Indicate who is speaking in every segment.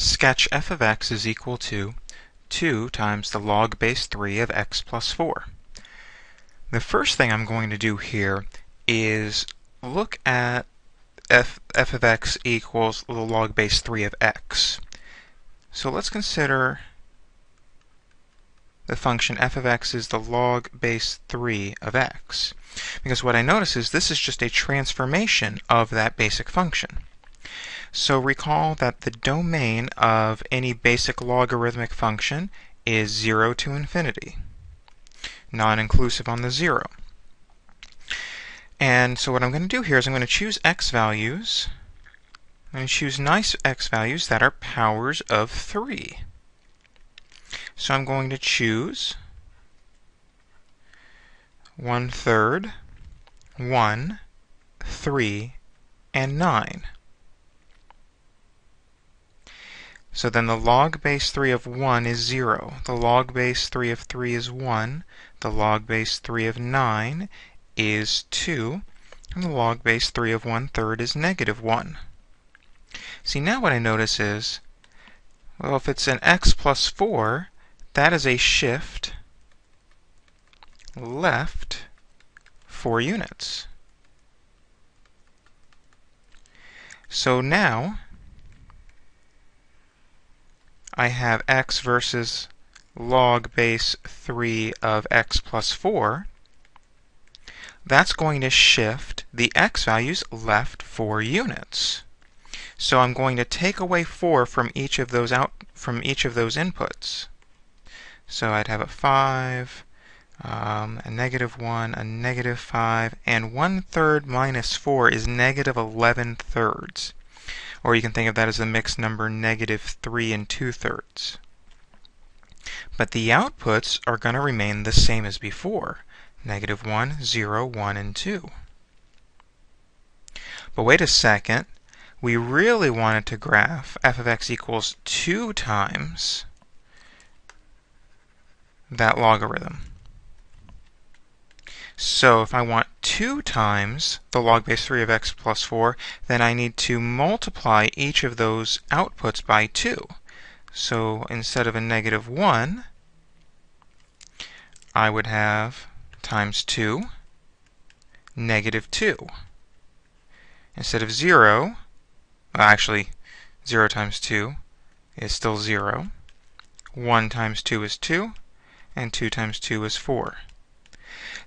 Speaker 1: sketch f of x is equal to 2 times the log base 3 of x plus 4. The first thing I'm going to do here is look at f, f of x equals the log base 3 of x. So let's consider the function f of x is the log base 3 of x. Because what I notice is this is just a transformation of that basic function. So recall that the domain of any basic logarithmic function is 0 to infinity, non-inclusive on the 0. And so what I'm going to do here is I'm going to choose x values. I'm going to choose nice x values that are powers of 3. So I'm going to choose 1 third, 1, 3, and 9. So then the log base 3 of 1 is 0. The log base 3 of 3 is 1. The log base 3 of 9 is 2. And the log base 3 of 1 third is negative 1. See, now what I notice is, well, if it's an x plus 4, that is a shift left 4 units. So now, I have x versus log base 3 of x plus 4, that's going to shift the x values left 4 units. So I'm going to take away 4 from each of those out from each of those inputs. So I'd have a 5, um, a negative 1, a negative 5, and 1 third minus 4 is negative 11 thirds or you can think of that as the mixed number negative 3 and 2 thirds. But the outputs are going to remain the same as before, negative 1, 0, 1, and 2. But wait a second, we really wanted to graph f of x equals 2 times that logarithm. So if I want 2 times the log base 3 of x plus 4, then I need to multiply each of those outputs by 2. So instead of a negative 1, I would have times 2, negative 2. Instead of 0, well, actually 0 times 2 is still 0. 1 times 2 is 2, and 2 times 2 is 4.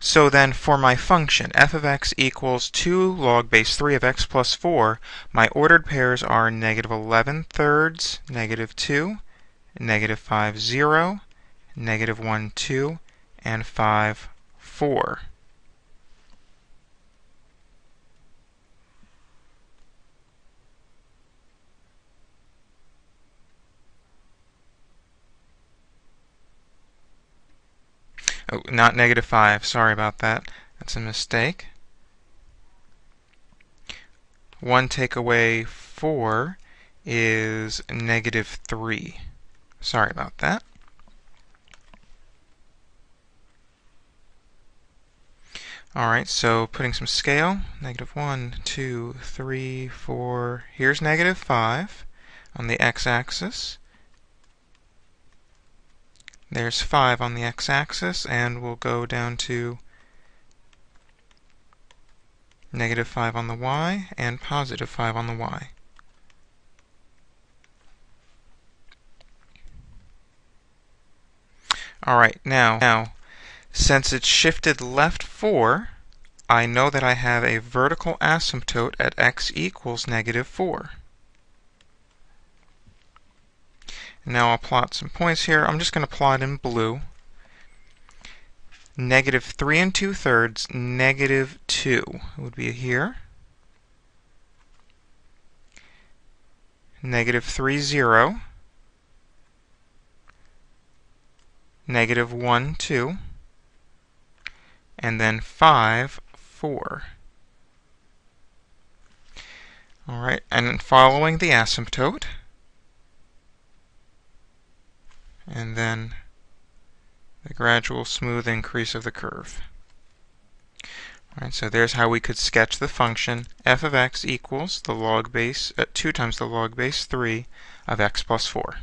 Speaker 1: So then for my function f of x equals 2 log base 3 of x plus 4, my ordered pairs are negative 11 thirds, negative 2, negative 5, 0, negative 1, 2, and 5, 4. Oh, not negative 5. Sorry about that. That's a mistake. 1 take away 4 is negative 3. Sorry about that. Alright, so putting some scale, negative 1, 2, 3, 4, here's negative 5 on the x-axis. There's 5 on the x-axis, and we'll go down to negative 5 on the y and positive 5 on the y. Alright, now, now, since it's shifted left 4, I know that I have a vertical asymptote at x equals negative 4. Now I'll plot some points here. I'm just going to plot in blue. Negative 3 and 2 thirds, negative 2 would be here. Negative 3, 0. Negative 1, 2. And then 5, 4. Alright, and following the asymptote, and then the gradual smooth increase of the curve. All right, so there's how we could sketch the function f of x equals the log base, uh, 2 times the log base 3 of x plus 4.